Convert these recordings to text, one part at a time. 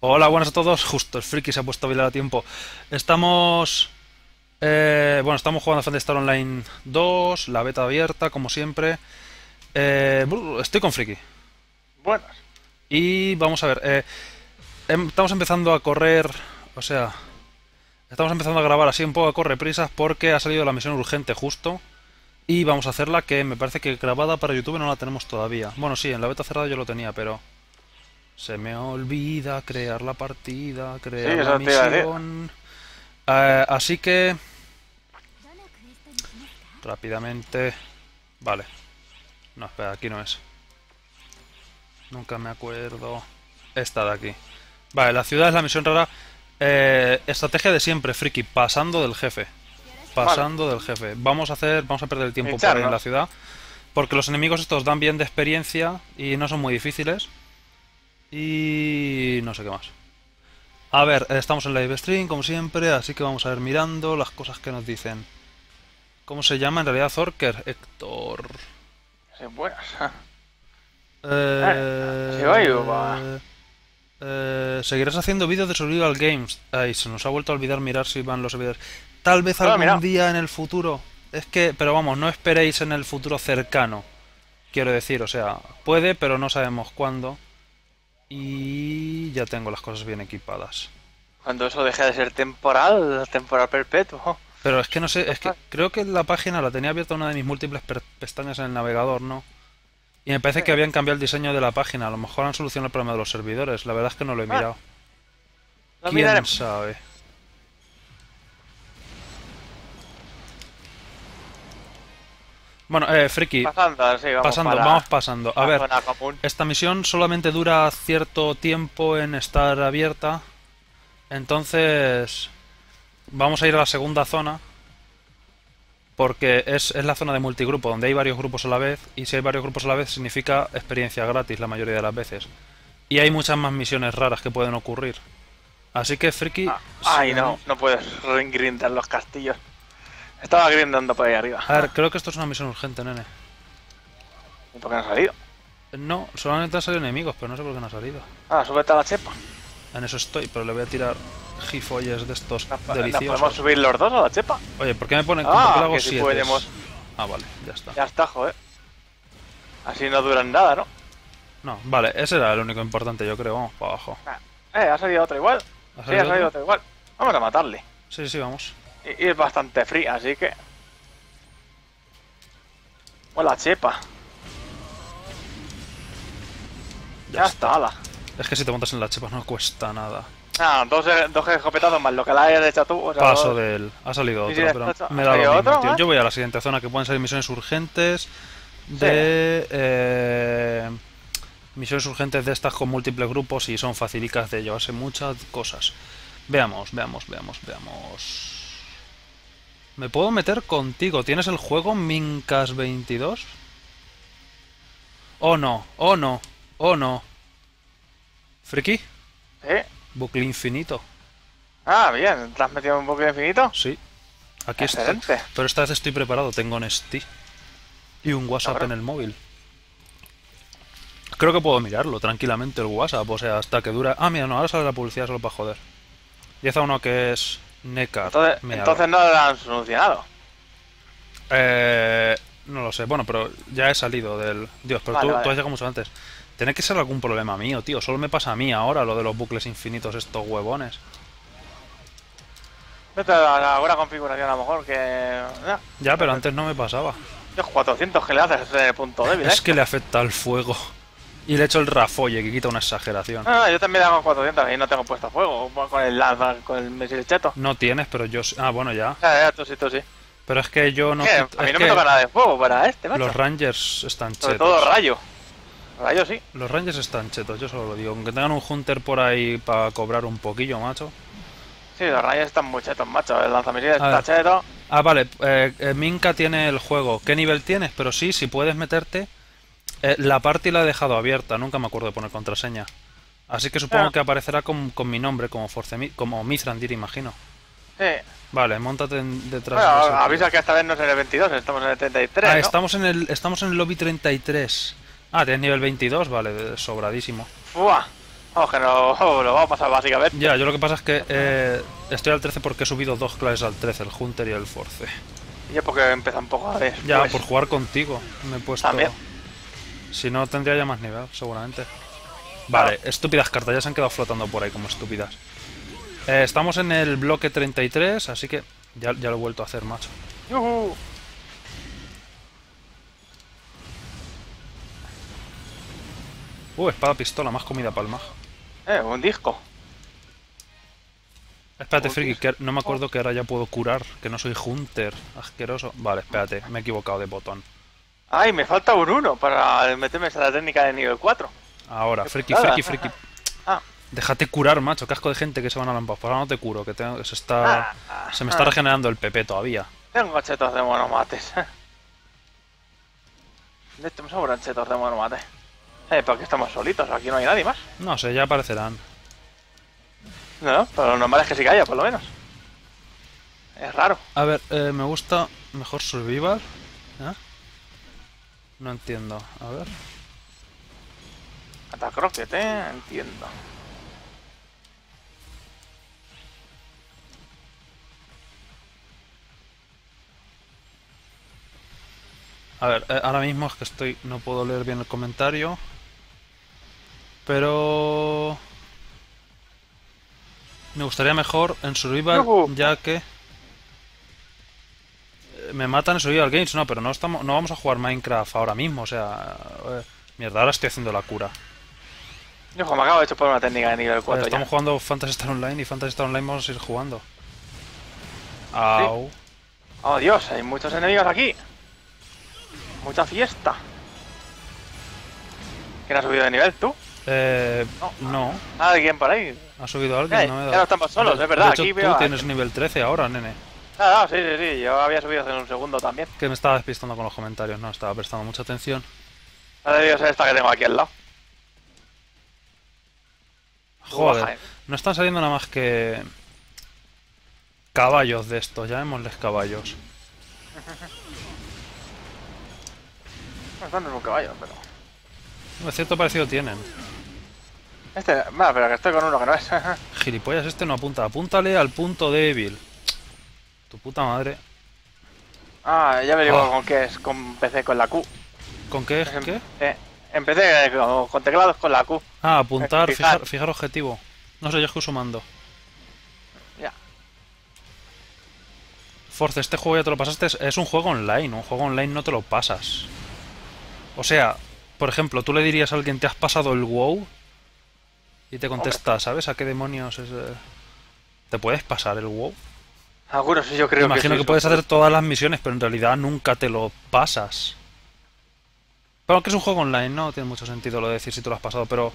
Hola, buenas a todos. Justo, el friki se ha puesto a bailar a tiempo. Estamos... eh, bueno, estamos jugando a Fantasy Star Online 2, la beta abierta, como siempre. Eh, estoy con friki. Buenas. Y vamos a ver, eh, em- estamos empezando a correr, o sea, estamos empezando a grabar así un poco a correr prisas porque ha salido la misión urgente justo. Y vamos a hacerla que me parece que grabada para YouTube no la tenemos todavía. Bueno, sí, en la beta cerrada yo lo tenía, pero... Se me olvida crear la partida, crear Sí, la misión. Eh, así que... Rápidamente... Vale. No, espera, aquí no es. Nunca me acuerdo. Esta de aquí. Vale, la ciudad es la misión rara. Eh, estrategia de siempre, friki. Pasando del jefe. Pasando del jefe. Vamos a hacer. Vamos a perder el tiempo por ahí en la ciudad. Porque los enemigos estos dan bien de experiencia y no son muy difíciles. Y no sé qué más. A ver, estamos en live stream como siempre, así que vamos a ver mirando las cosas que nos dicen. ¿Cómo se llama en realidad Zorker? Héctor. Sí, buenas. Eh, va, yo, va. eh, seguirás haciendo vídeos de Survival Games. Ay, se nos ha vuelto a olvidar mirar si van los vídeos. Tal vez he algún día en el futuro. Es que, pero vamos, no esperéis en el futuro cercano. Quiero decir, o sea, puede, pero no sabemos cuándo. Y ya tengo las cosas bien equipadas. Cuando eso deje de ser temporal, temporal perpetuo. Pero es que no sé, es que creo que la página la tenía abierta una de mis múltiples pestañas en el navegador, ¿no? Y me parece que habían cambiado el diseño de la página. A lo mejor han solucionado el problema de los servidores. La verdad es que no lo he Ah, mirado. Lo ¿Quién miraremos. sabe? Bueno, eh, Friki, Pasando, sí, vamos pasando, para vamos pasando. A ver, esta misión solamente dura cierto tiempo en estar abierta. Entonces, vamos a ir a la segunda zona. Porque es, es la zona de multigrupo, donde hay varios grupos a la vez. Y si hay varios grupos a la vez, significa experiencia gratis la mayoría de las veces. Y hay muchas más misiones raras que pueden ocurrir. Así que, Friki. Ah, ay, no, no puedes grindar los castillos. Estaba grindando por ahí arriba. A ver, creo que esto es una misión urgente, nene. ¿Y por qué no ha salido? No, solamente han salido enemigos, pero no sé por qué no ha salido. Ah, súbete a la chepa. En eso estoy, pero le voy a tirar gifolles de estos ¿Nos, nos podemos deliciosos. subir los dos a la chepa? Oye, ¿por qué me ponen por Ah, qué le hago que si podemos. Ah, vale, ya está. Ya está, joder. Así no duran nada, ¿no? No, vale, ese era el único importante, yo creo. Vamos para abajo. Ah, Eh, ha salido otro igual. ¿Ha Sí, salido ha salido otro? otro igual. Vamos a matarle. Sí, sí, vamos. Y, es bastante fría, así que. Hola, chepa. Ya, está, ala. Es que si te montas en la chepa no cuesta nada. Ah, dos, dos escopetazos más lo que la hayas hecho tú. O sea, Paso dos- de él. Ha salido otro, pero me ¿ha da lo mismo, otro, tío. eh? Yo voy a la siguiente zona que pueden ser misiones urgentes de... eh, misiones urgentes de estas con múltiples grupos y son facilicas de llevarse muchas cosas. Veamos, veamos, veamos, veamos. ¿Me puedo meter contigo? ¿Tienes el juego Mincas22? Oh no, oh no, oh no. ¿Friki? Sí. Bucle infinito. Ah, bien. ¿Te has metido un bucle infinito? Sí. Aquí estoy. Excelente. Pero esta vez estoy preparado, tengo Nesti. Y un WhatsApp en el móvil. Creo que puedo mirarlo tranquilamente el WhatsApp, o sea, hasta que dura... Ah, mira, no, ahora sale la publicidad solo para joder. 10 a 1 que es Necar. Entonces, no lo han solucionado. Eh, no lo sé, bueno, pero ya he salido del... Dios, pero Vale, tú, vale. tú has llegado mucho antes. Tiene que ser algún problema mío, tío. Solo me pasa a mí ahora lo de los bucles infinitos estos huevones. Vete a la buena configuración a lo mejor que... Ya, pero antes no me pasaba. Dios, 400 que le haces punto débil, ¿eh? Es que le afecta al fuego. Y le echo el rafolle, que quita una exageración. Ah, yo también le hago 400 y no tengo puesto fuego con el lanza, con el misil cheto. No tienes, pero yo... Ah, bueno, ya. Ya, ya, tú sí, tú sí. Pero es que yo no... ¿Qué? A mí no me toca nada de fuego para este, macho. Los Rangers están Sobre chetos. todo rayo. Rayo sí. Los Rangers están chetos, yo solo lo digo. Aunque tengan un Hunter por ahí para cobrar un poquillo, macho. Sí, los rayos están muy chetos, macho. El lanzamisiles está cheto. Ah, vale. eh, eh, Minka tiene el juego. ¿Qué nivel tienes? Pero sí, si puedes meterte... eh, la party la he dejado abierta. Nunca me acuerdo de poner contraseña. Así que supongo Ah. que aparecerá con, con mi nombre, como Force como Mithrandir, imagino. Sí. Vale, montate en- detrás Bueno, de avisa que esta vez no es en el 22, estamos en el 33, Ah, ¿no? estamos en el estamos en el lobby 33. Ah, tienes nivel 22, vale, sobradísimo. Fua. Vamos, que no lo vamos a pasar básicamente. Ya, yo lo que pasa es que eh, estoy al 13 porque he subido dos clases al 13, el Hunter y el Force. Y yo porque empieza un poco a ver. Ya, pues, por jugar contigo me he puesto... También. Si no, tendría ya más nivel, seguramente. Vale, estúpidas cartas, ya se han quedado flotando por ahí como estúpidas. Eh, estamos en el bloque 33, así que ya, ya lo he vuelto a hacer, macho. ¡Yujú! Uh, espada pistola, más comida mag. Eh, un disco. Espérate, Friki, que no me acuerdo que ahora ya puedo curar, que no soy Hunter, asqueroso. Vale, espérate, me he equivocado de botón. Ay, me falta un 1 para meterme a la técnica de nivel 4. Ahora, friki, friki, friki. Ah. Déjate curar, macho, casco de gente que se van a lampar. Pues ahora no te curo, que tengo- se está. Ah, Se me está ah. regenerando el PP todavía. Tengo chetos de monomates. De esto me sobran chetos de monomates. Eh, porque estamos solitos, aquí no hay nadie más. No sé, ya aparecerán. No, pero lo normal es que sí que haya, por lo menos. Es raro. A ver, eh, me gusta mejor Survivor. ¿Eh? No entiendo. A ver. Hasta Crockett, eh, entiendo. A ver, eh, ahora mismo es que estoy. No puedo leer bien el comentario. Pero. Me gustaría mejor en Survival, ya que. Me matan en Survival Games, no, pero no estamos, no vamos a jugar Minecraft ahora mismo, o sea. eh, mierda, ahora estoy haciendo la cura. Yo me acabo de hecho por una técnica de nivel 4 Eh, ya. estamos jugando Fantasy Star Online y Fantasy Star Online vamos a ir jugando. Au. Oh Dios, hay muchos enemigos aquí. Mucha fiesta. ¿Quién ha subido de nivel? ¿Tú? Eh, No. no, ¿Alguien por ahí? ha subido alguien, Eh, no me he ya no estamos solos, De- es verdad, de hecho, aquí tú veo tienes nivel 13 ahora, nene. Ah, no, sí, sí, sí. Yo había subido hace un segundo también. Que me estaba despistando con los comentarios, no estaba prestando mucha atención. La debió ser esta que tengo aquí al lado. Joder, eh. no están saliendo nada más que caballos de estos, llamémosles caballos. No, esto no es un caballo, pero... Un cierto parecido tienen. Este, va, pero que estoy con uno que no es. Gilipollas, este no apunta. Apúntale al punto débil. Tu puta madre. ah, ya me digo Ah. con qué es. Con PC con la Q. ¿Con qué es? Em- ¿Qué? Eh, empecé con, con teclados con la Q. Ah, apuntar, Fijar. fijar, fijar objetivo. No sé, yo es que uso mando. Ya. Force, este juego ya te lo pasaste. es- Es un juego online. Un juego online no te lo pasas. O sea, por ejemplo, tú le dirías a alguien, ¿te has pasado el WoW? Y te contesta, ¿sabes a qué demonios es? eh? ¿Te puedes pasar el WoW? Algunos sí, yo creo Imagino que, puedes hacer todas las misiones, pero en realidad nunca te lo pasas. Pero aunque es un juego online, no tiene mucho sentido lo de decir si te lo has pasado, pero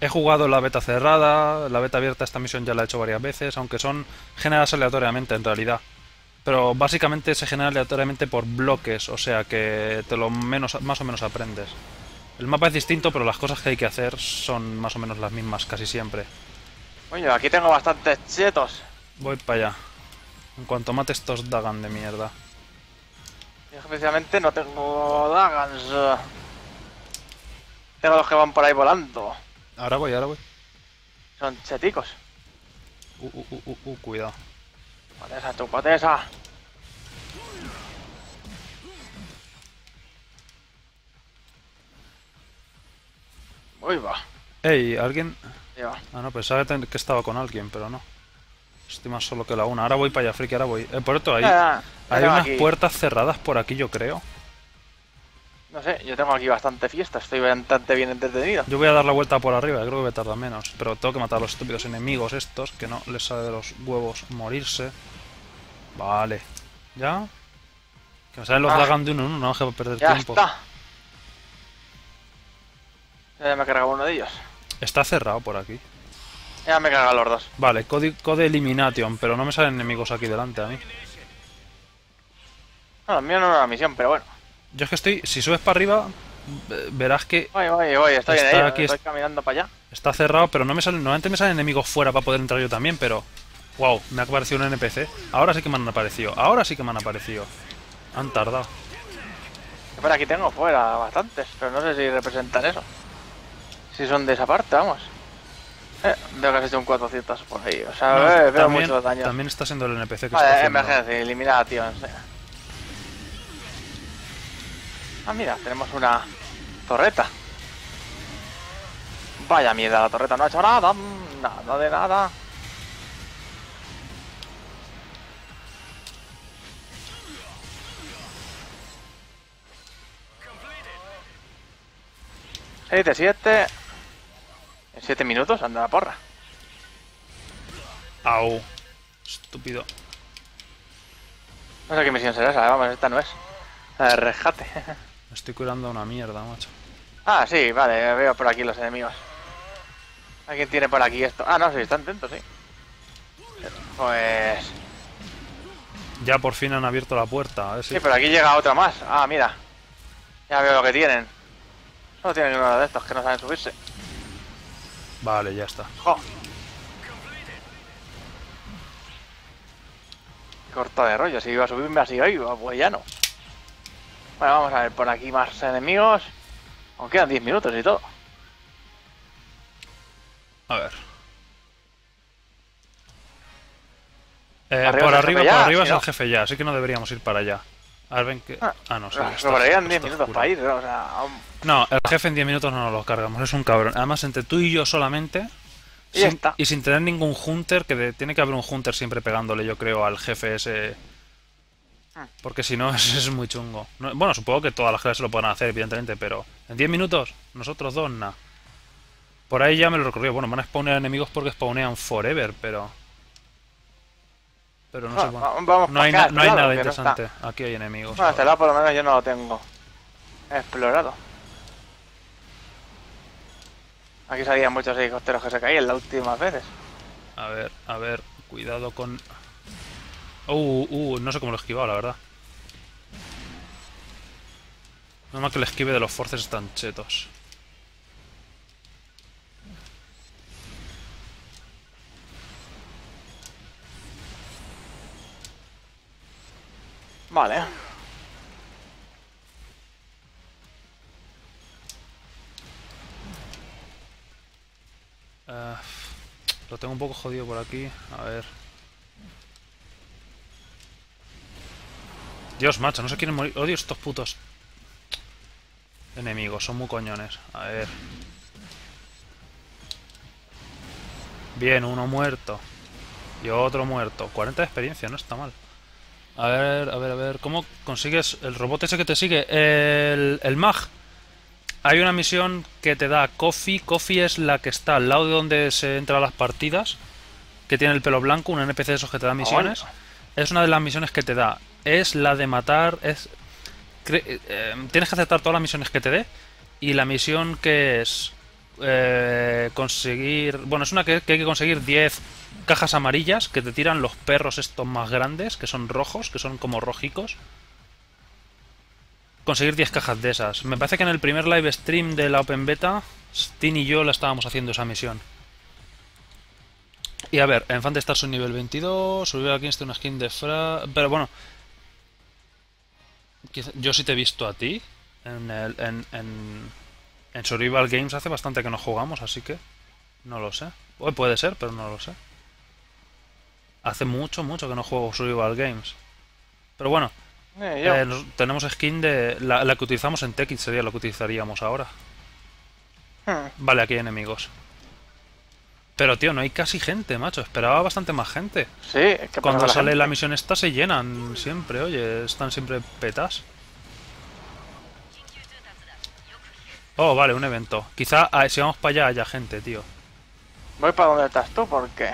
he jugado en la beta cerrada, la beta abierta esta misión ya la he hecho varias veces, aunque son generadas aleatoriamente en realidad. Pero básicamente se genera aleatoriamente por bloques, o sea que te lo menos, más o menos aprendes. El mapa es distinto, pero las cosas que hay que hacer son más o menos las mismas casi siempre. Coño, aquí tengo bastantes chetos. Voy para allá. En cuanto mate estos Dagan de mierda. Especialmente no tengo Dagans. eh. Tengo los que van por ahí volando. Ahora voy, ahora voy. Son cheticos. Uh, uh, uh, uh, uh, cuidado. Patesa, tu patesa. Uy, va. Ey, ¿alguien? Va. Ah, no, pensaba que estaba con alguien, pero no. Estoy más solo que la una. Ahora voy para allá, friki, ahora voy. Eh, por esto, hay, Ah, yo hay unas aquí- puertas cerradas por aquí, yo creo. No sé, yo tengo aquí bastante fiesta, estoy bastante bien entretenido. Yo voy a dar la vuelta por arriba, creo que voy a tardar menos. Pero tengo que matar a los estúpidos enemigos estos, que no les sale de los huevos morirse. Vale. ¿Ya? Que me salen los Ah. Dagan de uno en uno, no vamos a perder Ya tiempo. está. Ya me he cargado uno de ellos. Está cerrado por aquí. Ya me cargado los dos. Vale, code, code Elimination, pero no me salen enemigos aquí delante a mí. No, el mío no era una misión, pero bueno. Yo es que estoy, si subes para arriba, ve- verás que Voy, voy, voy, estoy Está aquí, estoy es- caminando para allá. está cerrado, pero no me salen, normalmente me salen enemigos fuera para poder entrar yo también, pero... Wow, me ha aparecido un NPC. Ahora sí que me han aparecido, ahora sí que me han aparecido. Han tardado. Por aquí tengo fuera bastantes, pero no sé si representan eso. Si son de esa parte, vamos. Eh, veo que has hecho un 400 por ahí. O sea, No, eh, veo también, mucho daño. también está siendo el NPC que está Vale, haciendo. emergencia, eliminada, tío. no sé. Ah, mira, tenemos una torreta. Vaya mierda, la torreta no ha hecho nada. Nada de nada. Seis de siete. En siete minutos anda la porra. Au. Estúpido. No sé qué misión será esa, vamos, esta no es. La de rescate. Me estoy curando una mierda, macho. Ah, sí, vale, veo por aquí los enemigos. ¿Alguien tiene por aquí esto? Ah, no, sí, están atentos, sí. Pues... Ya por fin han abierto la puerta. A ver si... Sí, pero aquí llega otra más. Ah, mira. Ya veo lo que tienen. Solo tienen uno de estos que no saben subirse. Vale, ya está. ¡Jo! Corto de rollo, si iba a subirme así hoy, pues ya no. Bueno, vamos a ver por aquí más enemigos. Aunque quedan 10 minutos y todo. A ver. Eh, Arriba por arriba, por arriba si es no. el jefe ya, así que no deberíamos ir para allá. A ver, ven que... Ah, Ah, no, sí. Pero está- por ahí quedan 10 está minutos oscuro. para ir, ¿no? o sea, aún- No, el jefe en 10 minutos no nos lo cargamos, es un cabrón. Además, entre tú y yo solamente. Y sin- está. y sin tener ningún hunter, que de- tiene que haber un hunter siempre pegándole, yo creo, al jefe ese. Ah. Porque si no, es, es muy chungo. No- bueno, supongo que todas las clases lo pueden hacer, evidentemente, pero en 10 minutos, nosotros dos, nada. Por ahí ya me lo recorrió. Bueno, van a spawnear enemigos porque spawnean forever, pero. Pero no sé. Ah, bueno. va- vamos No hay, na- acá, no hay nada no interesante. Aquí hay enemigos. Bueno, este lado por lo menos yo no lo tengo explorado. Aquí salían muchos helicópteros que se caían las últimas veces. A ver, a ver, cuidado con... Uh, uh, no sé cómo lo he esquivado, la verdad. No más que el esquive de los forces están chetos. Vale. Eh, lo tengo un poco jodido por aquí. A ver. Dios, macho, no se quieren morir. Odio estos putos enemigos, son muy coñones. A ver. Bien, uno muerto. Y otro muerto. 40 de experiencia, no está mal. A ver, a ver, a ver. ¿Cómo consigues el robot ese que te sigue? El, el mag. Hay una misión que te da Coffee. Coffee es la que está al lado de donde se entran las partidas. Que tiene el pelo blanco, un NPC de esos que te da misiones. Es una de las misiones que te da. Es la de matar. Es. cre- eh, tienes que aceptar todas las misiones que te dé. Y la misión que es. eh, conseguir. Bueno, es una que, que hay que conseguir 10 cajas amarillas que te tiran los perros estos más grandes, que son rojos, que son como rojicos. Conseguir 10 cajas de esas. Me parece que en el primer live stream de la Open Beta, Stin y yo la estábamos haciendo esa misión. Y a ver, Enfant Star soy nivel 22, subir aquí este una skin de Fra... Pero bueno, yo sí te he visto a ti en, el, en, en, en Survival Games hace bastante que no jugamos, así que no lo sé. O puede ser, pero no lo sé. Hace mucho, mucho que no juego Survival Games. Pero bueno, Eh, eh, tenemos skin de... La, la que utilizamos en Tekit sería la que utilizaríamos ahora. Hmm. Vale, aquí hay enemigos. Pero tío, no hay casi gente, macho. Esperaba bastante más gente. Sí, es que Cuando la sale gente? la misión esta se llenan siempre, oye, están siempre petas. Oh, vale, un evento. Quizá ah, si vamos para allá haya gente, tío. Voy para donde estás tú porque.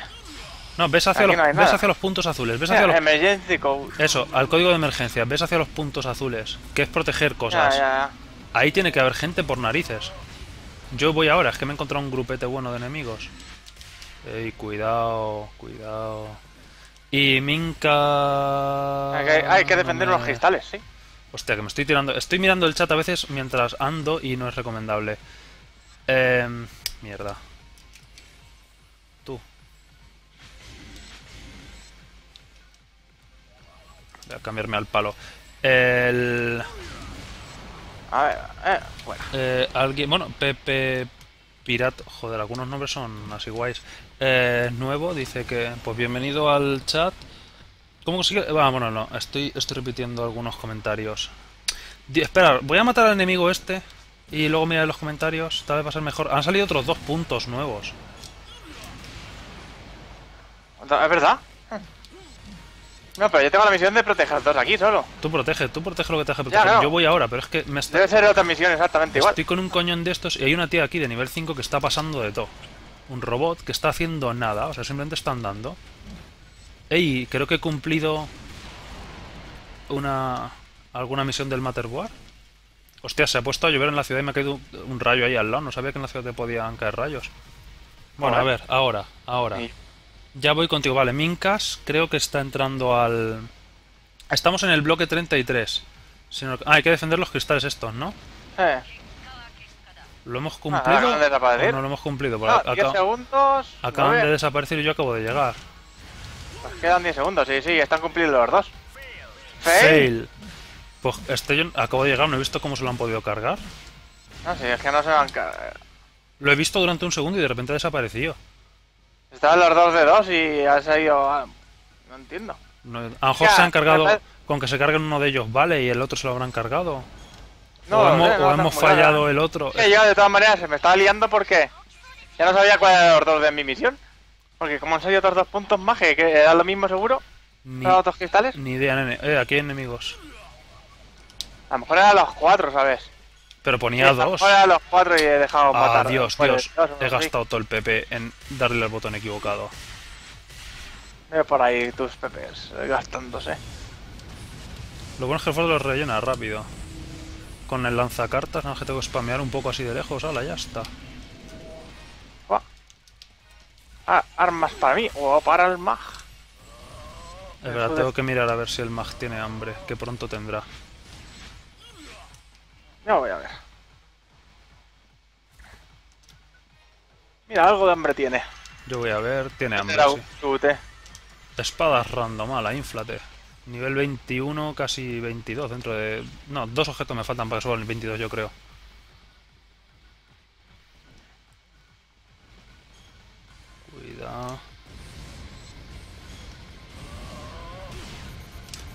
No, ves hacia, los, no ves hacia los puntos azules. Ves hacia los... Code. Eso, al código de emergencia. Ves hacia los puntos azules. Que es proteger cosas. Ahí tiene que haber gente por narices. Yo voy ahora, es que me he encontrado un grupete bueno de enemigos. Ey, cuidado, cuidado. Y Minka... Hay que, hay que defender unos cristales, sí. Hostia, que me estoy tirando... Estoy mirando el chat a veces mientras ando y no es recomendable. Em, mierda. Voy a cambiarme al palo. El... A ver, eh, bueno. Eh, alguien, bueno, Pepe Pirat, joder, algunos nombres son así guays. Eh, nuevo, dice que, pues bienvenido al chat. ¿Cómo consigue? Ah, bueno, no, estoy, estoy repitiendo algunos comentarios. Di- espera, voy a matar al enemigo este y luego mirar los comentarios. Tal vez va a ser mejor. Han salido otros dos puntos nuevos. ¿Es verdad? No, pero yo tengo la misión de proteger dos aquí solo. Tú protege, tú protege lo que te deje proteger. Yo voy ahora, pero es que me está... Debe ser otra misión exactamente igual. Estoy con un coñón de estos y hay una tía aquí de nivel 5 que está pasando de todo. Un robot que está haciendo nada, o sea, simplemente está andando. Ey, creo que he cumplido una alguna misión del Matterboard. Hostia, se ha puesto a llover en la ciudad y me ha caído un rayo ahí al lado. No sabía que en la ciudad te podían caer rayos. Bueno, a ver, ahora, ahora. Sí. Ya voy contigo, vale. Minkas creo que está entrando al... Estamos en el bloque 33. Si no- Ah, hay que defender los cristales estos, ¿no? Eh. ¿Lo hemos Ah, cumplido? acaban de desaparecer. ¿O no lo hemos cumplido? Ah, 10 aca- segundos. acaban de desaparecer y yo acabo de llegar. Pues quedan 10 segundos, sí, sí, están cumplidos los dos. Fail. Fail. Pues este yo acabo de llegar, no he visto cómo se lo han podido cargar. No, sí, es que no se van. ca- Lo he visto durante un segundo y de repente ha desaparecido. Estaban los dos de dos y ha salido. ah, No entiendo. No- a lo mejor se han cargado con que se carguen uno de ellos, vale, y el otro se lo habrán cargado. No, o hemos, no o hemos fallado el otro. Que yo de todas maneras se me estaba liando porque ya no sabía cuál era los dos de mi misión. Porque como han salido otros dos puntos más, que, que era lo mismo seguro, Ni, los otros cristales, ni idea, nene. Eh, aquí hay enemigos. a lo mejor eran los cuatro, ¿sabes? Pero ponía dos. eran los cuatro y he dejado Ah, matar. Dios, Dios. dos, He gastado todo el PP en darle al botón equivocado. Veo por ahí tus PPs gastándose. Lo bueno es que el Ford lo rellena rápido. Con el lanzacartas, nada más que tengo que spamear un poco así de lejos. Hala, ya está. Ah, armas para mí o para el mag. Es verdad, tengo que mirar a ver si el mag tiene hambre, que pronto tendrá. Ya voy a ver. Mira, algo de hambre tiene. Yo voy a ver, tiene hambre, Era sí. Espadas random, ala, inflate. Nivel 21, casi 22, dentro de... No, dos objetos me faltan para que suban el 22, yo creo. Cuidado.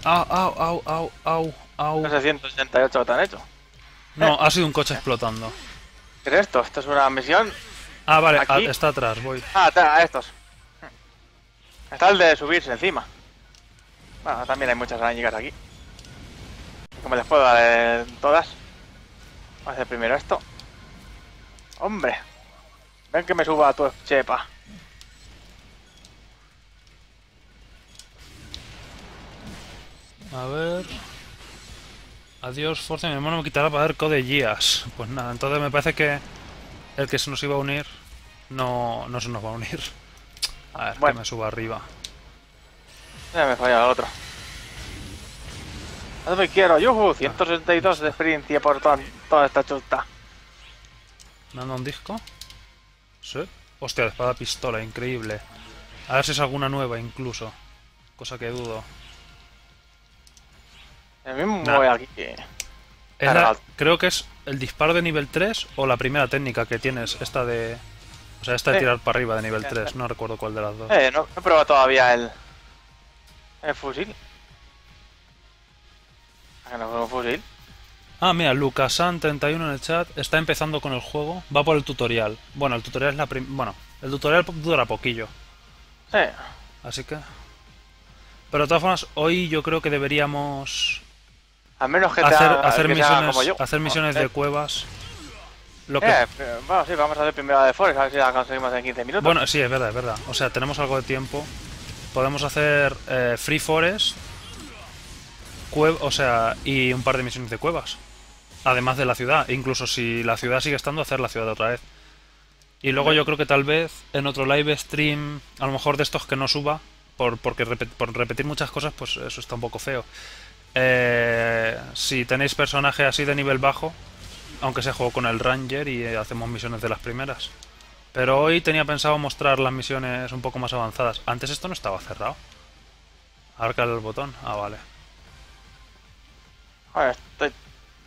Au, au, au, au, au, au. No sé 188 que te han hecho. No, ha sido un coche explotando. ¿Qué es esto? Esto es una misión. Ah, vale, a- está atrás, voy. Ah, está, a estos. Está el de subirse encima. Bueno, también hay muchas arañigas aquí. Como les puedo dar eh, todas. Vamos a hacer primero esto. Hombre. Ven que me suba a tu chepa. A ver. Adiós, Forza. Mi hermano me quitará para ver code guías. Pues nada, entonces me parece que el que se nos iba a unir no, no se nos va a unir. A ver, Bueno. que me suba arriba. Ya me falla el otro. No me quiero, yuhu, 162 de experiencia por toda, toda esta chuta. ¿Me anda un disco? Sí. Hostia, espada pistola, increíble. A ver si es alguna nueva incluso. Cosa que dudo. El mismo Nah. voy aquí. La- creo que es el disparo de nivel 3 o la primera técnica que tienes, esta de... O sea, esta de Sí. tirar para arriba de nivel Sí, 3, sí. no recuerdo cuál de las dos. Eh, no, no he probado todavía el. El fusil. ¿A que no fusil? Ah, mira, Lucasan31 en el chat está empezando con el juego, va por el tutorial. Bueno, el tutorial es la prim... Bueno, el tutorial dura poquillo, Sí. así que... Pero de todas formas, hoy yo creo que deberíamos Al menos que hacer, hacer que misiones, como yo. hacer misiones Eh, de cuevas. Lo que... eh, pero, bueno, sí, vamos a hacer primero la de Forest, a ver si la conseguimos en 15 minutos. Bueno, sí, es verdad, es verdad. O sea, tenemos algo de tiempo. Podemos hacer eh, Free Forest, o sea, y un par de misiones de cuevas. Además de la ciudad. Incluso si la ciudad sigue estando, hacer la ciudad otra vez. Y luego yo creo que tal vez en otro live stream, a lo mejor de estos que no suba, por, porque por repetir muchas cosas, pues eso está un poco feo. Eh, si tenéis personaje así de nivel bajo, aunque sea juego con el Ranger y hacemos misiones de las primeras. Pero hoy tenía pensado mostrar las misiones un poco más avanzadas. Antes esto no estaba cerrado. Arca el botón. Ah, vale. Joder, estoy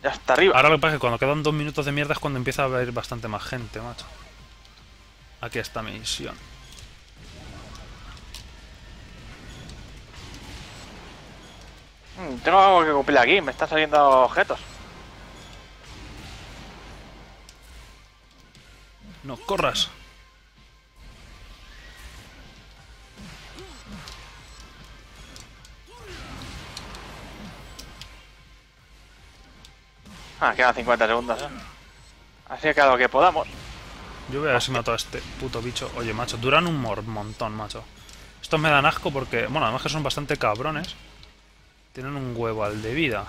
ya está arriba. Ahora lo que pasa es que cuando quedan dos minutos de mierda es cuando empieza a haber bastante más gente, macho. Aquí está mi misión. Mm, tengo algo que cumplir aquí, me están saliendo objetos. No corras. Ah, quedan 50 segundos, ¿eh? Así que a lo que podamos. Yo voy a ver si mato a este puto bicho. Oye, macho, duran un montón, macho. Estos me dan asco porque, bueno, además que son bastante cabrones. Tienen un huevo al de vida.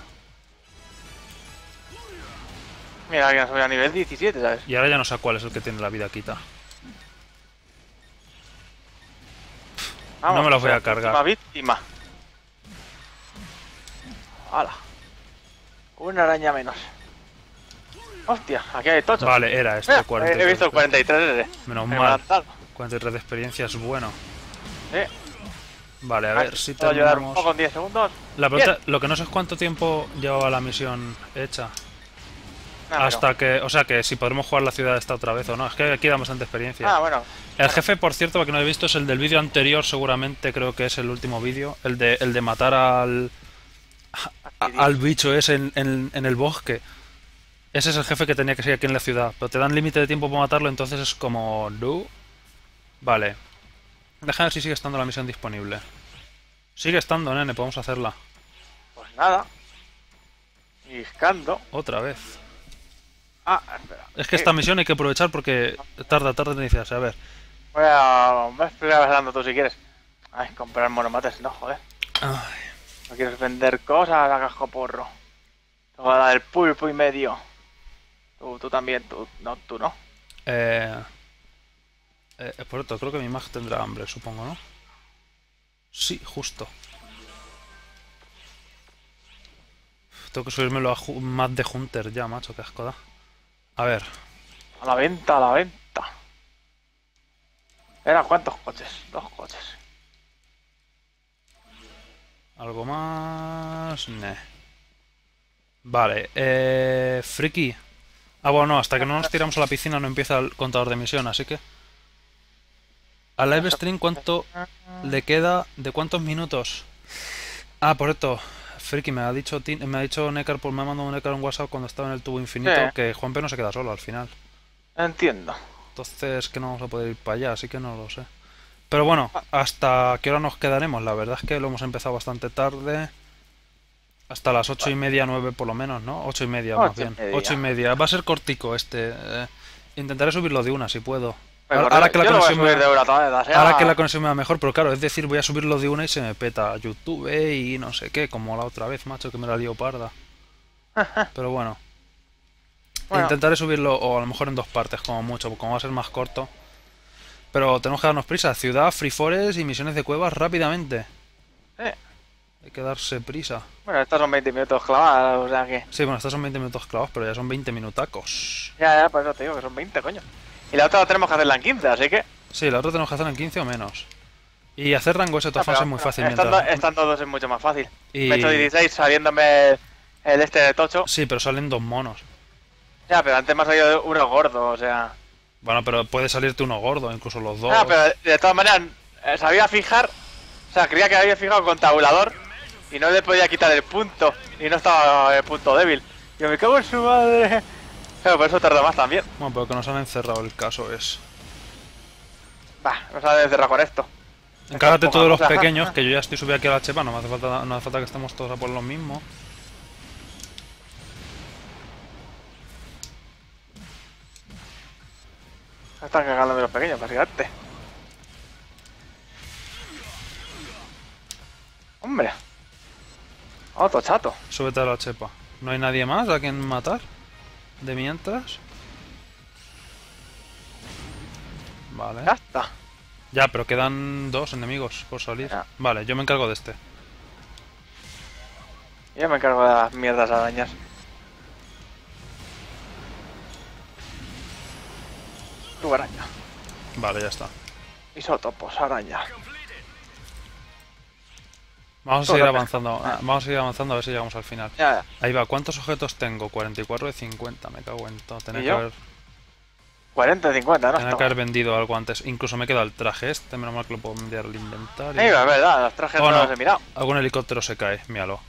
Mira, ha subido a nivel 17, ¿sabes? Y ahora ya no sé cuál es el que tiene la vida quita. No me los voy a cargar. Última víctima. ¡Hala! Una araña menos. Hostia, aquí hay tochos. Vale, era este, Mira, 43. he visto el 43 ese. Menos Me mal. matado. 43 de experiencia es bueno. Sí. Vale, a ver si puedo ayudar un poco en 10 segundos. La pregunta, lo que no sé es cuánto tiempo llevaba la misión hecha. Ah, Hasta que, o sea, que si podremos jugar la ciudad esta otra vez o no. Es que aquí da bastante experiencia. Ah, bueno. El jefe, por cierto, para que no lo he visto, es el del vídeo anterior, seguramente creo que es el último vídeo. El de, el de matar al, a- al bicho ese en, en- en el bosque. Ese es el jefe que tenía que ser aquí en la ciudad. Pero te dan límite de tiempo para matarlo, entonces es como... No. Vale. Deja ver si sigue estando la misión disponible. Sigue estando, nene, podemos hacerla. Pues nada. Buscando. Otra vez. Ah, espera. Es que esta misión hay que aprovechar porque tarda, tarda en iniciarse. A ver. Voy a. Vas hablando tú si quieres. Ay, comprar monomates, no, joder. Ay, No quieres vender cosas casco porro. Te voy a dar el pulpo y medio. Tú, tú también, tú. No, tú no. Eh, eh, por cierto, creo que mi mag tendrá hambre, supongo, ¿no? Sí, justo. Tengo que subírmelo a Matt de Hunter ya, macho, qué asco da. A ver, A la venta, a la venta. Era cuántos coches, dos coches. algo más... Ne. Vale, eh... Friki. Ah, bueno, no, hasta que no nos tiramos a la piscina no empieza el contador de misión, así que... A live stream, ¿cuánto le queda? ¿De cuántos minutos? Ah, por esto, Friki, me ha dicho me ha dicho Nekar, por me ha mandado un Nekar en WhatsApp cuando estaba en el tubo infinito, Sí. que Juanpe no se queda solo al final. Entiendo. Entonces que no vamos a poder ir para allá, así que no lo sé. Pero bueno, ¿hasta qué hora nos quedaremos? La verdad es que lo hemos empezado bastante tarde. Hasta las ocho y media, nueve por lo menos, ¿no? Ocho y media, más Ocho bien. media. Ocho y media. Va a ser cortico este. eh, intentaré subirlo de una si puedo. Pues, Ahora, ahora que la conexión me- Ahora que la conexión me va mejor, pero claro, es decir, voy a subirlo de una y se me peta YouTube y no sé qué, como la otra vez, macho, que me la lío parda. Pero bueno, Bueno. intentaré subirlo o a lo mejor en dos partes, como mucho, como va a ser más corto. Pero tenemos que darnos prisa, ciudad, free forest y misiones de cuevas rápidamente. Eh, Hay que darse prisa. Bueno, estos son 20 minutos clavados, o sea que. Sí, bueno, estos son 20 minutos clavos, pero ya son 20 minutacos. Ya, ya, por eso te digo que son 20, coño. Y la otra la tenemos que hacerla en 15, así que. Sí, la otra tenemos que hacer en 15 o menos. Y hacer rango Ah, formas pero, es muy fácil Estando, estando dos es mucho más fácil. Y- Me he hecho 16 sabiéndome el, el este de tocho. Sí, pero salen dos monos. Ya, pero antes me ha salido uno gordo, o sea. Bueno, pero puede salirte uno gordo, incluso los dos. Ah, pero de todas maneras, eh, sabía fijar. O sea, creía que había fijado con tabulador y no le podía quitar el punto. Y no estaba el punto débil. Yo me cago en su madre. Claro, por eso tarda más también. Bueno, pero que nos han encerrado el caso es. Va, no sabe encerrar con esto. Encárgate de los pequeños, que yo ya estoy subido aquí a la chepa, no me hace falta, no hace falta que estemos todos a por lo mismo. Se están cagando de los pequeños, básicamente. Hombre. Otro chato. Súbete a la chepa. ¿No hay nadie más a quien matar? ¿De mientras? Vale. Ya está. Ya, pero quedan dos enemigos por salir. Ya. Vale, yo me encargo de este. Yo me encargo de las mierdas arañas. Tu araña. Vale, ya está. Isótopos, araña. Vamos a seguir avanzando. Ah. Vamos a seguir avanzando a ver si llegamos al final. Ya, ya. Ahí va, ¿cuántos objetos tengo? 44 de 50, me cago en todo. Tenía ¿Y que haber. 40, 50, no Tenía está que haber vendido algo antes. Incluso me queda el traje este, menos mal que lo puedo enviar al inventario. Eh, es verdad, los trajes Oh, no no. los he mirado. Algún helicóptero se cae, míralo.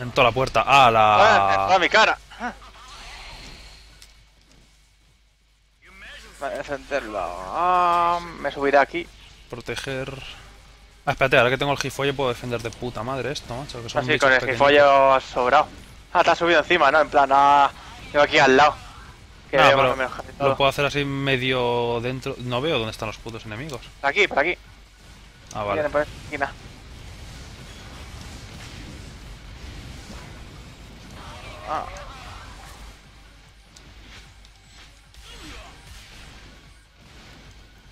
En toda la puerta. ¡Ah, Ah, a la! mi cara. Vale, defenderlo. Ah, me subiré aquí. Proteger... Ah, espérate, ahora que tengo el gifolle puedo defender de puta madre esto, macho. Que son Así con el gifollo has sobrado. Ah, te has subido encima, ¿no? En plan, ah, yo aquí al lado. Que Ah, pero menos. Lo puedo hacer así medio dentro... No veo dónde están los putos enemigos. Aquí, por aquí. Ah, vale. Vienen por esquina. Ah.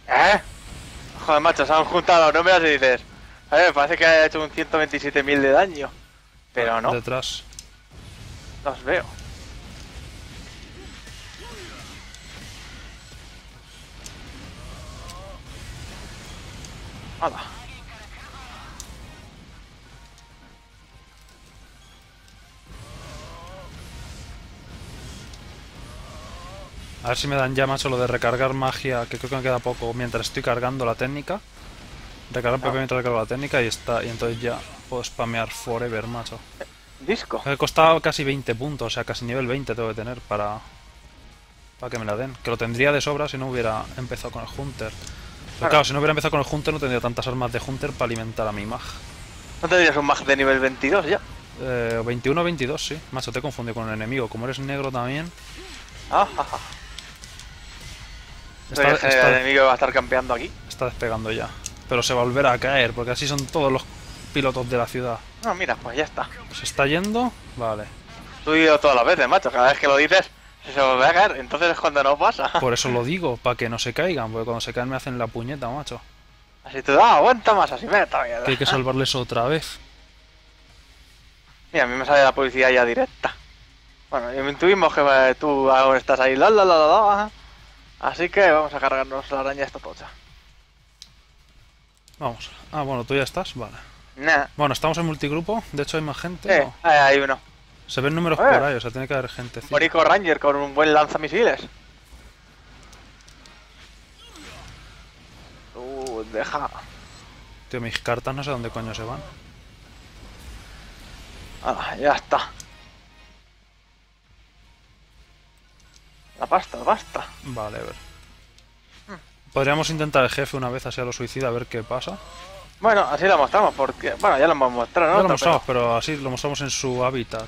¿Eh? Joder, macho, se han juntado los números y dices... A ver, parece que ha hecho un 127.000 de daño. Pero no, Detrás. no os veo. Hala. A ver si me dan ya, macho, lo de recargar magia, que creo que me queda poco mientras estoy cargando la técnica. Recargar PP Ah. mientras recargo la técnica y está y entonces ya puedo spamear forever, macho. Disco. Me costaba casi 20 puntos, o sea, casi nivel 20 tengo que tener para, para que me la den. Que lo tendría de sobra si no hubiera empezado con el Hunter. Pero Claro. claro, si no hubiera empezado con el Hunter no tendría tantas armas de Hunter para alimentar a mi mag. ¿No tendrías un mag de nivel 22 ya? Eh, 21 o 22, sí. Macho, te he confundido con el enemigo. Como eres negro también... Ah, ja, ja. Está, el enemigo va a estar campeando aquí. está despegando ya. Pero se volverá a caer, porque así son todos los pilotos de la ciudad. No, mira, pues ya está. ¿Se está yendo? Vale. Tú y yo todas las veces, macho. Cada vez que lo dices, se vuelve a caer. Entonces es cuando no pasa. Por eso lo digo, para que no se caigan, porque cuando se caen me hacen la puñeta, macho. Así tú, ah, aguanta más, así me está bien. Que hay que salvarles otra vez. Mira, a mí me sale la publicidad ya directa. Bueno, y intuimos que eh, tú ahora estás ahí, la la la la la. Así que vamos a cargarnos la araña esta tocha. Vamos. Ah, bueno, tú ya estás, vale. Nah. Bueno, estamos en multigrupo, de hecho hay más gente. Eh, hay uno. Se ven números Eh. por ahí, o sea, tiene que haber gente. sí. Bonico Ranger con un buen lanzamisiles. Uh, deja. Tío, mis cartas no sé dónde coño se van. Ah, ya está. La pasta, la pasta. Vale, a ver. Hmm. Podríamos intentar el jefe una vez así a lo suicida a ver qué pasa. Bueno, así lo mostramos, porque. Bueno, ya lo hemos mostrado, ¿no? No lo mostramos, pero así lo mostramos en su hábitat.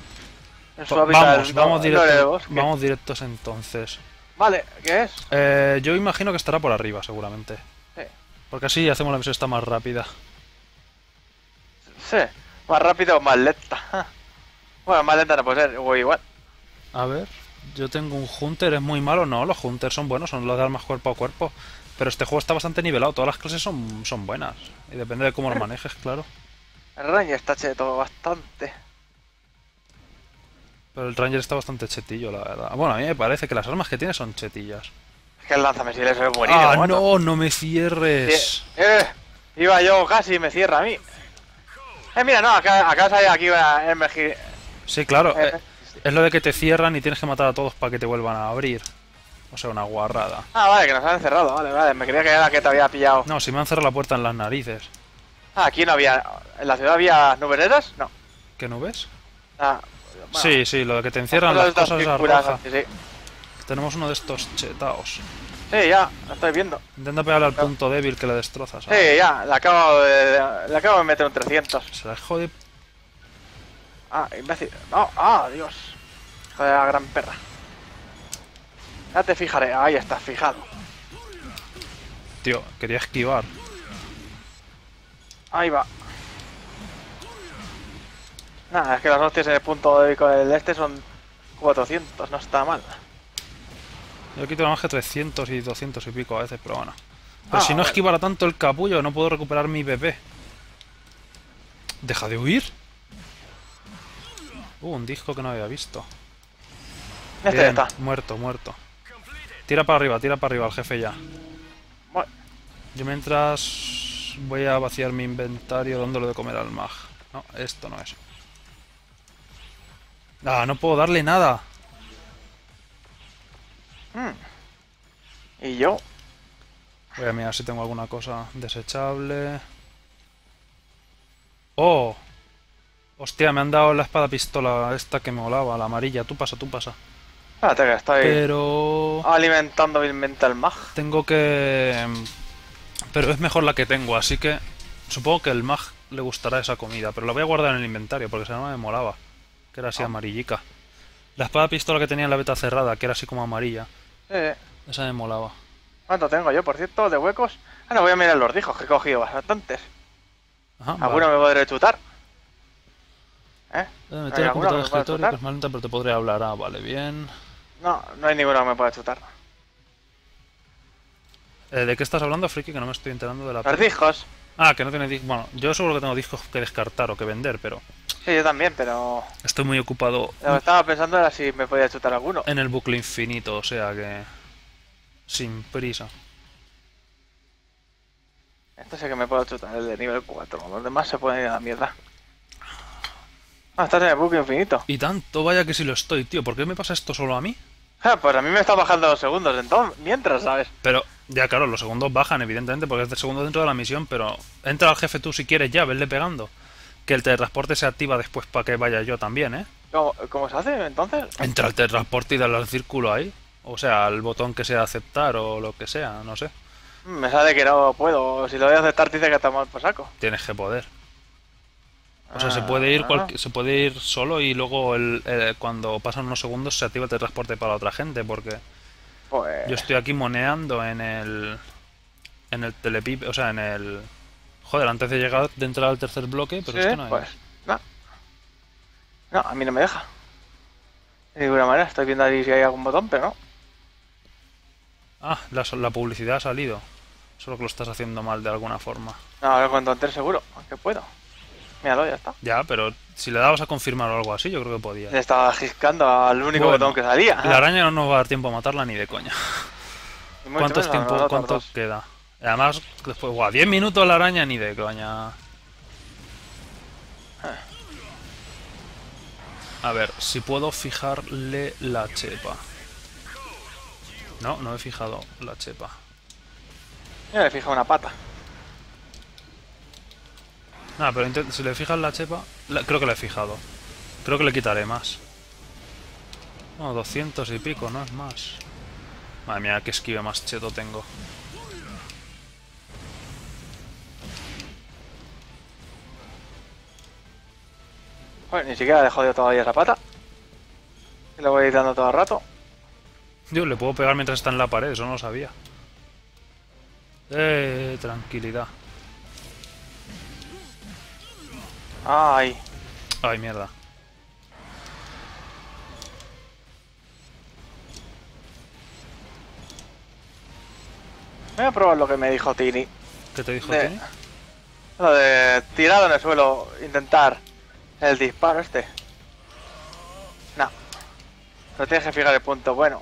en su hábitat vamos, no- vamos, no directo- de bosque. vamos directos entonces. Vale, ¿qué es? Eh, yo imagino que estará por arriba, seguramente. Sí. Porque así hacemos la misión esta más rápida. Sí, más rápido o más lenta. Bueno, más lenta no puede ser, o igual. A ver, yo tengo un Hunter, ¿es muy malo? No, los Hunters son buenos, son los de armas cuerpo a cuerpo. Pero este juego está bastante nivelado, todas las clases son, son buenas. Y depende de cómo lo manejes, claro. El Ranger está cheto bastante. Pero el Ranger está bastante chetillo, la verdad. Bueno, a mí me parece que las armas que tiene son chetillas. Es que el lanzamisiles es buenísimo. ¡Ah, no! ¡No me cierres! eh, iba yo casi y me cierra a mí. Eh, mira, no, acá, acá sale aquí una MG. Sí, claro. Eh, es lo de que te cierran y tienes que matar a todos para que te vuelvan a abrir. O sea, una guarrada. Ah, vale, que nos han encerrado, vale, vale. Me creía que era que te había pillado. No, si me han cerrado la puerta en las narices. Ah, aquí no había. ¿En la ciudad había nubeleras? No. ¿Qué no ves? Ah, bueno, Sí, sí, lo de que te encierran las cosas rojas. Sí, sí. Tenemos uno de estos chetaos. Sí, ya, lo estoy viendo. Intenta pegarle al punto débil que le destrozas. Sí, ya, le acabo de, le acabo de meter un 300. Se la jode. Ah, imbécil. No, ah, Dios. La gran perra. Ya te fijaré, ahí está, fijado. Tío, quería esquivar. Ahí va. Nada, es que las hostias en el punto de con el este son 400, no está mal. Yo quito más que 300 y 200 y pico a veces, pero bueno. Pero Ah, si no esquivara tanto el capullo, no puedo recuperar mi bebé. ¿Deja de huir? Uh, un disco que no había visto. Este Bien, está. muerto, muerto. Tira para arriba, tira para arriba al jefe ya. Bueno, Yo mientras voy a vaciar mi inventario dándole de comer al mag. No, esto no es. Ah, no puedo darle nada. mm, Y yo. Voy a mirar si tengo alguna cosa desechable. ¡Oh! Hostia, me han dado la espada pistola esta que me molaba, la amarilla. Tú pasa, tú pasa. Espérate que estoy Pero... alimentando mi mental mag. Tengo que... Pero es mejor la que tengo, así que... Supongo que el mag le gustará esa comida, pero la voy a guardar en el inventario porque si no me molaba. Que era así Ah. amarillica. La espada pistola que tenía en la beta cerrada, que era así como amarilla. Eh, Esa me molaba. ¿Cuánto tengo yo, por cierto, de huecos? Ah, no, voy a mirar los dijos, que he cogido bastantes. Ajá, Alguno vale. me podré chutar. ¿Eh? Debe meter ¿Hay el alguno computador que de escritorio, que es más lenta, pero te podré hablar. Ah, vale, bien. No, no hay ninguno que me pueda chutar. Eh, ¿De qué estás hablando, Friki? Que no me estoy enterando de la... Los dijos. Ah, que no tiene discos. Bueno, yo seguro que tengo discos que descartar o que vender, pero Sí, yo también, pero... estoy muy ocupado Lo que estaba pensando era si me podía chutar alguno. en el bucle infinito, o sea que... Sin prisa. Esto sí que me puedo chutar, el de nivel 4. Los demás se pueden ir a la mierda. Ah, estás en el buque infinito. Y tanto, vaya que si lo estoy, tío. ¿Por qué me pasa esto solo a mí? Ah, pues a mí me está bajando los segundos, entonces, mientras, ¿sabes? Pero, ya claro, los segundos bajan, evidentemente, porque es de segundo dentro de la misión, pero entra al jefe tú si quieres ya, vesle pegando. Que el teletransporte se activa después para que vaya yo también, ¿eh? ¿Cómo, cómo se hace entonces? Entra el teletransporte y dale al círculo ahí. O sea, al botón que sea aceptar o lo que sea, no sé. Mm, Me sale que no puedo. Si lo voy a aceptar, dice que estamos por saco. Tienes que poder. O sea, se puede ir cualqui- se puede ir solo y luego el, cuando pasan unos segundos se activa el teletransporte para otra gente, porque yo estoy aquí moneando en el en el telepip, o sea, en el joder, antes de llegar de entrar al tercer bloque, pero sí, es que no hay. pues. No. No, a mí no me deja. De ninguna manera, estoy viendo ahí si hay algún botón, pero no. Ah, la, la publicidad ha salido. Solo que lo estás haciendo mal de alguna forma. No, ahora cuando entre seguro, aunque puedo. Míralo, ya está. Ya, pero si le dabas a confirmar o algo así, yo creo que podía. Le estaba giscando al único Bueno, botón que salía. La araña no nos va a dar tiempo a matarla ni de coña. ¿Cuánto tiempo cuánto dos. queda? Además, después, guau, 10 minutos la araña ni de coña. A ver, si puedo fijarle la chepa. No, no he fijado la chepa. Mira, le fija una pata. Nada, pero intent- si le fijas la chepa, la- creo que la he fijado. Creo que le quitaré más. No, 200 y pico, no es más. Madre mía, qué esquive más cheto tengo. Joder, ni siquiera le he jodido todavía esa pata. Y le voy a ir dando todo el rato. Dios, le puedo pegar mientras está en la pared, eso no lo sabía. Eh, tranquilidad. Ay. Ay, mierda. Voy a probar lo que me dijo Tini. ¿Qué te dijo De- Tini? Lo de tirado en el suelo, intentar el disparo este. No. No tienes que fijar el punto bueno.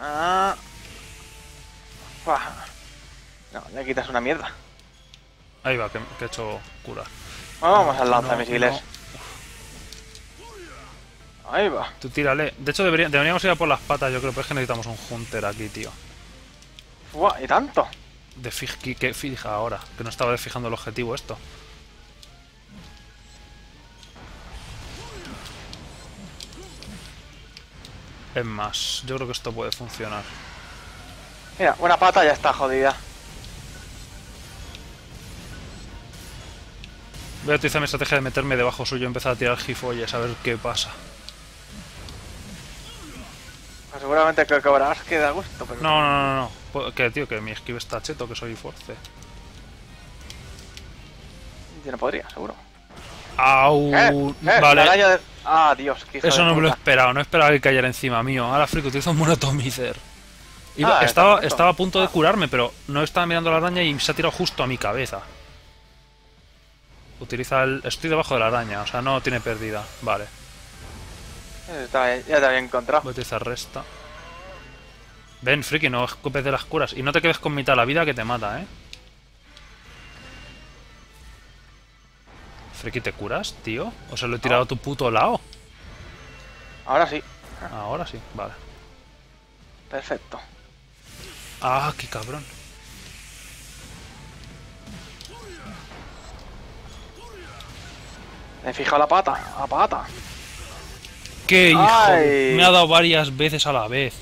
Ah. No, le quitas una mierda. Ahí va, que, que he hecho curar. Vamos al No, lanzamisiles. Ahí va. Tú tírale. De hecho, debería- deberíamos ir a por las patas, yo creo, pero es que necesitamos un hunter aquí, tío. Buah, y tanto. De fij que fija ahora, que no estaba fijando el objetivo esto. Es más, yo creo que esto puede funcionar. Mira, una pata ya está jodida. Voy a utilizar mi estrategia de meterme debajo suyo y empezar a tirar gifolles a ver qué pasa. Pues seguramente que cobrarás que da gusto, pero. No, no, no, no. Que tío, que mi esquive está cheto, que soy force. Yo no podría, seguro. Au. Eh, eh, vale. de- Ah, Dios, qué Eso no me lo he esperado, no esperaba que cayera encima mío. Ahora Frico utiliza un monotomizer. Iba- Ah, estaba, estaba a punto de Ah. curarme, pero no estaba mirando la araña y se ha tirado justo a mi cabeza. Utiliza el. Estoy debajo de la araña, o sea, no tiene pérdida. Vale, Está ya te había encontrado. voy a utilizar resta. Ven, friki, no escupes de las curas. Y no te quedes con mitad de la vida que te mata, eh. Friki, ¿te curas, tío? O sea, lo he tirado a tu puto lado. Ahora sí. Ahora sí, vale. Perfecto. Ah, qué cabrón. Me he fijado la pata, la pata. ¡Qué hijo! Ay. Me ha dado varias veces a la vez.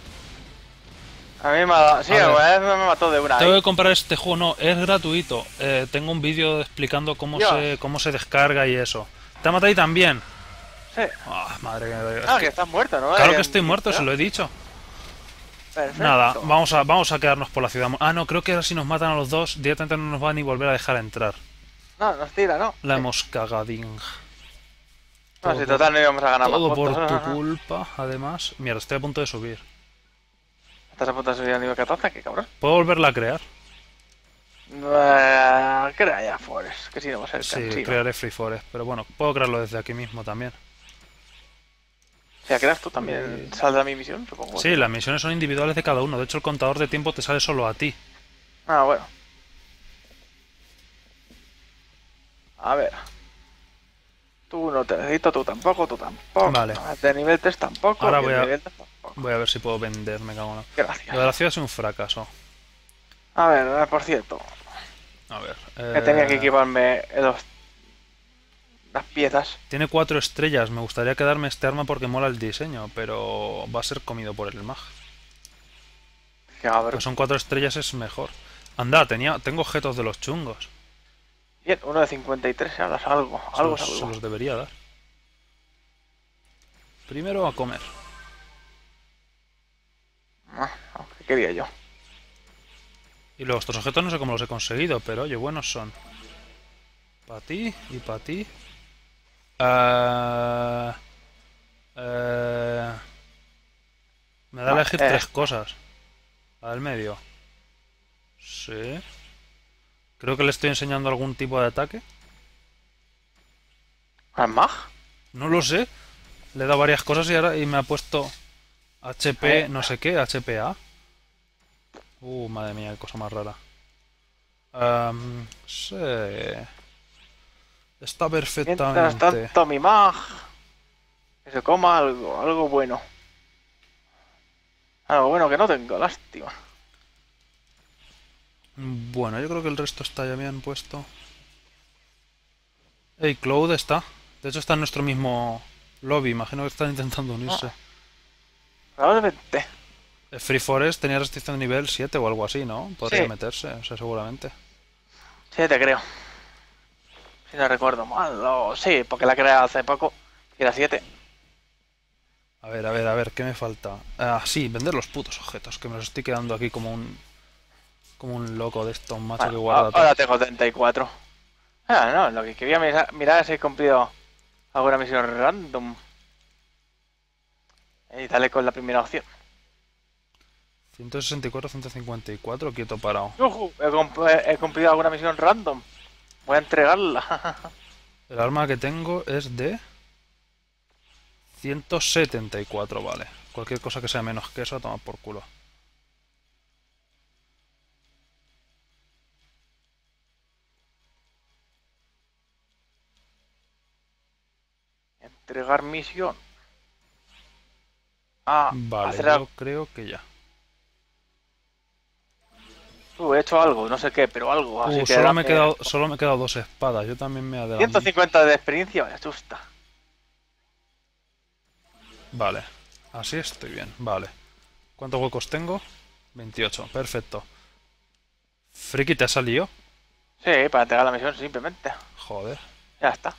A mí me ha dado... Sí, A ver. me mató de una. Tengo ahí. que comprar este juego, no, es gratuito. Eh, tengo un vídeo explicando cómo Dios. se, cómo se descarga y eso. ¿Te ha matado ahí también? Sí. Ah, madre mía. Ah, que estás muerto, ¿no? Claro Eh, que estoy muerto, se lo he dicho. Perfecto. Nada, vamos a, vamos a quedarnos por la ciudad. Ah, no, creo que ahora si nos matan a los dos, directamente no nos van ni volver a dejar entrar. No, nos tira, ¿no? La hemos cagadín. No, si total no íbamos a ganar Todo más por tu culpa, además. Mierda, estoy a punto de subir. Estás a punto de subir al nivel 14, qué cabrón. ¿Puedo volverla a crear? Eh, crea ya Forest, que si no va a ser Sí, crearé Free Forest. Pero bueno, puedo crearlo desde aquí mismo también. Si la creas tú también saldrá mi misión, supongo. Sí, las misiones son individuales de cada uno. De hecho, el contador de tiempo te sale solo a ti. Ah, bueno. A ver. Tú no te necesito, tú tampoco, tú tampoco. Vale. De nivel 3 tampoco. Ahora voy a- nivel 3 tampoco. Voy a ver si puedo vender, me cago en la... Gracias. Lo de la ciudad es un fracaso. A ver, eh, por cierto, A ver. que tenía que eh, equiparme los... las piezas. Tiene cuatro estrellas. Me gustaría quedarme este arma porque mola el diseño, pero va a ser comido por el mag. Que Pues son cuatro estrellas es mejor. Anda, tenía, tengo objetos de los chungos. Bien, uno de 53, hablas algo, Se algo los, es se los debería dar. Primero a comer. Ah, ¿qué quería yo? Y luego estos objetos no sé cómo los he conseguido, pero oye, buenos son. Para ti y para ti. Eh, me da a elegir eh. tres cosas. Al medio. Sí. Creo que le estoy enseñando algún tipo de ataque. ¿Al mag? No lo sé. Le he dado varias cosas y ahora y me ha puesto HP, Eh. no sé qué, HPA. Uh, madre mía, qué cosa más rara. Am, sí. Está Mientras perfectamente. tanto, mi mag. Que se coma algo, algo bueno. Algo bueno que no tengo, lástima. Bueno, yo creo que el resto está ya bien puesto. Hey, Cloud está. De hecho está en nuestro mismo lobby. Imagino que están intentando unirse. Probablemente. Eh, Free Forest tenía restricción de nivel 7 o algo así, ¿no? Podría Sí. meterse, o sea, seguramente. Sí, te creo. Si no recuerdo mal. o- Sí, porque la creé hace poco. Y era 7. A ver, a ver, a ver, ¿qué me falta? Ah, sí, vender los putos objetos, que me los estoy quedando aquí como un... Como un loco de estos, macho, que guarda todo. ahora tengo 34. Ah, no, lo que quería mira- mirar es si he cumplido alguna misión random. Y dale con la primera opción. 164, 154, quieto parado. He- he cumplido alguna misión random. Voy a entregarla. El arma que tengo es de... 174, vale. Cualquier cosa que sea menos que eso, a tomar por culo. Entregar misión. Ah, Vale, hacer yo creo que ya. Uh, he hecho algo, no sé qué, pero algo. Así Uh, que solo, me he quedado, solo me he quedado dos espadas, yo también me he adelantado. 150 de experiencia, me asusta. Vale, así estoy bien, vale. ¿Cuántos huecos tengo? 28, perfecto. Friki, ¿te ha salido? Sí, para entregar la misión simplemente. Joder. Ya está.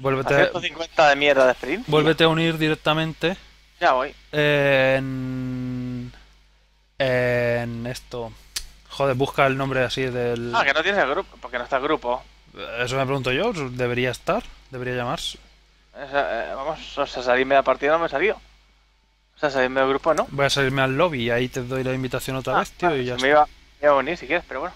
A Vuélvete, 150 de mierda de experiencia. vuélvete a unir directamente Ya voy. en... En esto... Joder, busca el nombre así del... Ah, que no tienes el grupo, porque no está el grupo. Eso me pregunto yo, ¿debería estar? ¿Debería llamarse? Esa- eh, vamos, o sea, salirme de la partida no me salió. O sea, salirme del grupo no. Voy a salirme al lobby y ahí te doy la invitación otra Ah, vez, tío, y ya me está. iba, me iba a unir si quieres, pero bueno.